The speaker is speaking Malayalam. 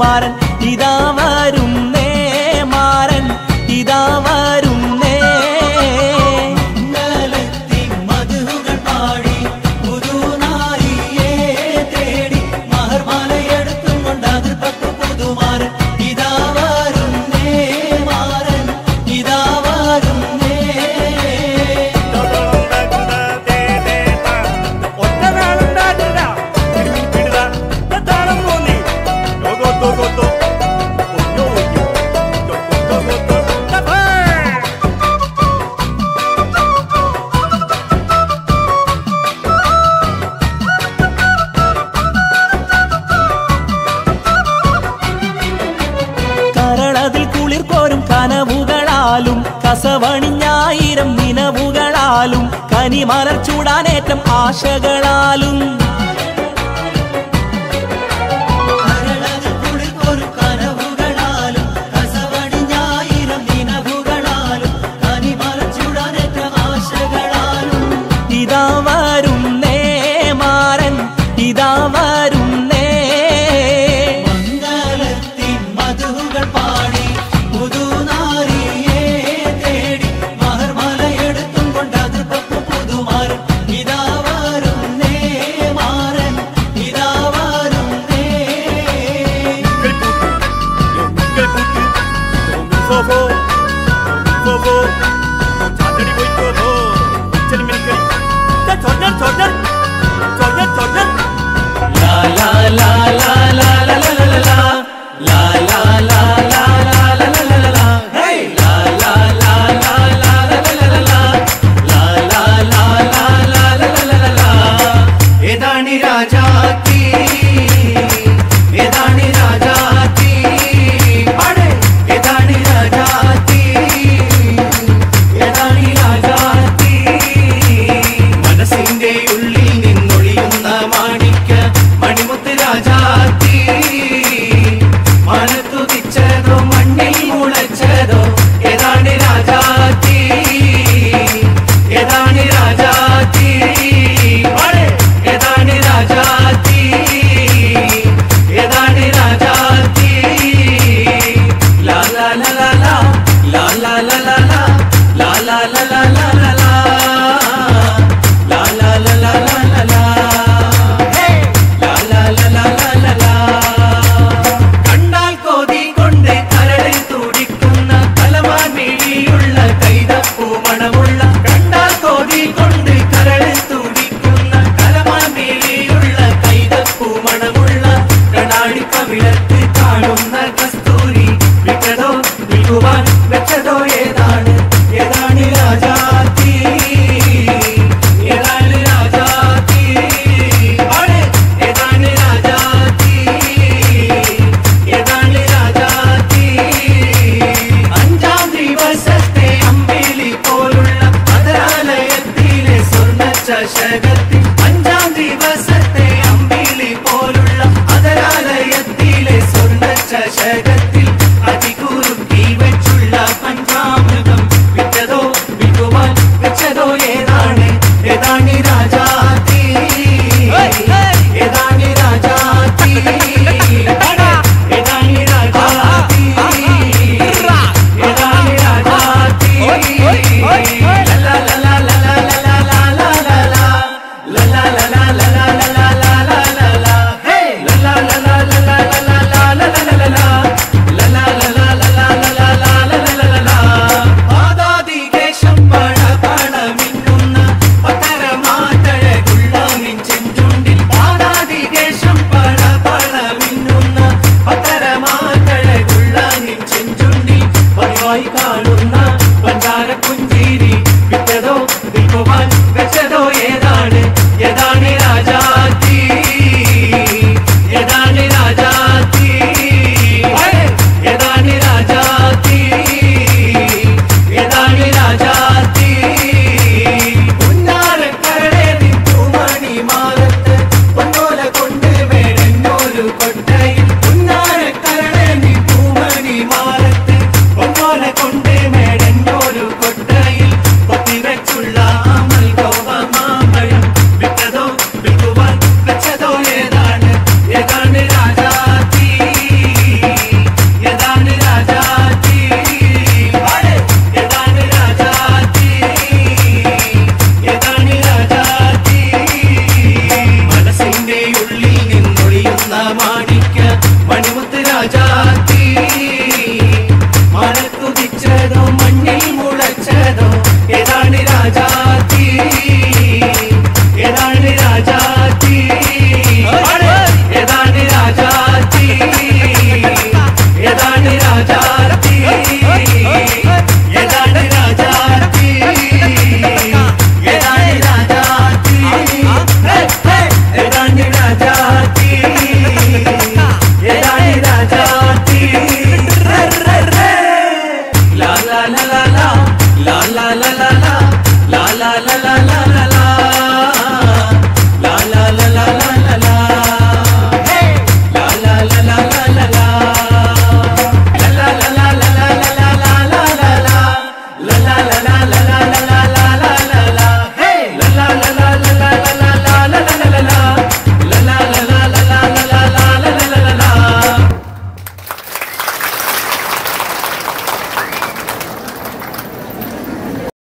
குமாரன் കസവണിഞ്ഞായിരം നിലവുകളാലും കനിമലർ ചൂടാനേറ്റം ആശകളാലും. ഇതാ വരുന്നേ Turner, Turner, Turner, Turner. La la la la.